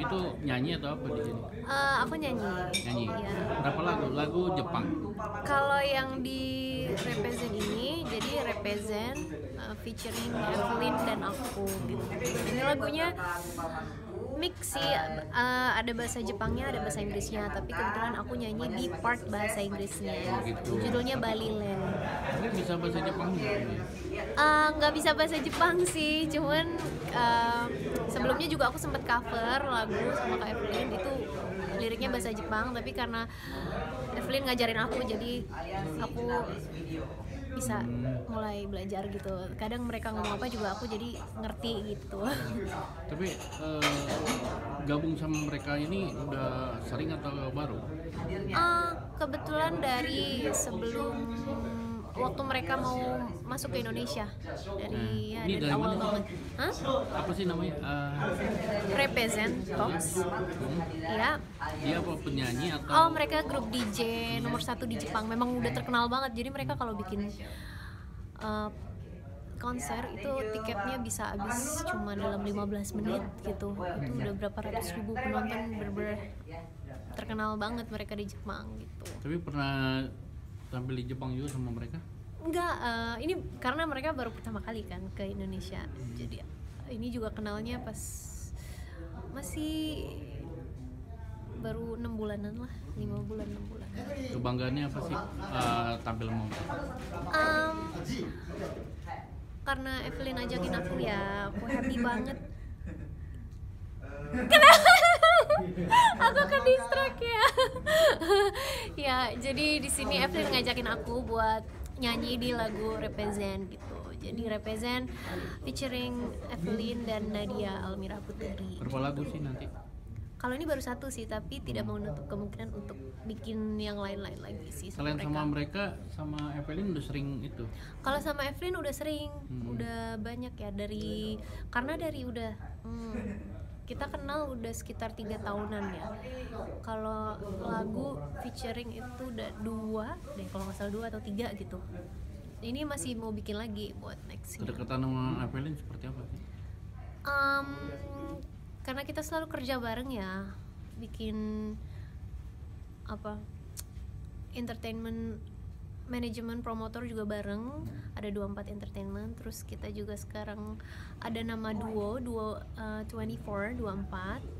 kamu itu nyanyi atau apa di sini Eh, aku nyanyi. nyanyi Iya. berapa lagu lagu Jepang Kalau yang di represent ini, jadi represent uh, featuring Evelyn dan aku gitu. Ini lagunya mix sih, uh, ada bahasa Jepangnya, ada bahasa Inggrisnya. Tapi kebetulan aku nyanyi di part bahasa Inggrisnya. Gitu. Judulnya Bali Land. Bisa bahasa Jepang nggak? Uh, bisa bahasa Jepang sih, cuman uh, sebelumnya juga aku sempat cover lagu sama Kak Evelyn itu liriknya bahasa Jepang, tapi karena Evelyn ngajarin aku jadi aku bisa mulai belajar gitu. Kadang mereka ngomong apa juga aku jadi ngerti gitu. tapi eh, gabung sama mereka ini udah sering atau baru Uh, kebetulan dari sebelum waktu mereka mau masuk ke Indonesia. Dari ya Ini dari dari awal mana? banget. Hah? apa sih namanya? Eh, Represent Talks. hmm, Ya, dia apa penyanyi atau Oh mereka grup DJ nomor satu di Jepang. Memang udah terkenal banget. Jadi mereka kalau bikin uh, konser itu tiketnya bisa habis cuma dalam 15 menit gitu. Itu udah berapa ratus ribu penonton. Berber terkenal banget mereka di Jepang gitu. Tapi pernah tampil di Jepang juga sama mereka? Enggak eh, ini karena mereka baru pertama kali kan ke Indonesia. Jadi ini juga kenalnya pas masih baru enam bulanan lah lima bulan enam bulan. Kebanggaannya apa sih eh, tampil sama mereka? Um, karena Evelyn ajakin aku ya aku happy banget. Kenapa ya jadi di sini Evelyn ngajakin aku buat nyanyi di lagu Represent gitu. Jadi Represent featuring Evelyn dan Nadia Almira Puteri berapa lagu sih nanti? Kalau ini baru satu sih tapi tidak menutup kemungkinan untuk bikin yang lain-lain lagi sih selain sama mereka sama Evelyn udah sering itu? Kalau sama Evelyn udah sering, Hmm. udah banyak ya dari karena dari udah hmm, kita kenal udah sekitar tiga tahunan ya. Kalau lagu featuring itu udah dua, deh kalau nggak salah dua atau tiga gitu. Ini masih mau bikin lagi buat next year. kedekatan sama Evelyn seperti apa sih Um, karena kita selalu kerja bareng ya, bikin apa entertainment manajemen promotor juga bareng. Ada 24 entertainment terus kita juga sekarang ada nama duo duo uh, 24 24 gitu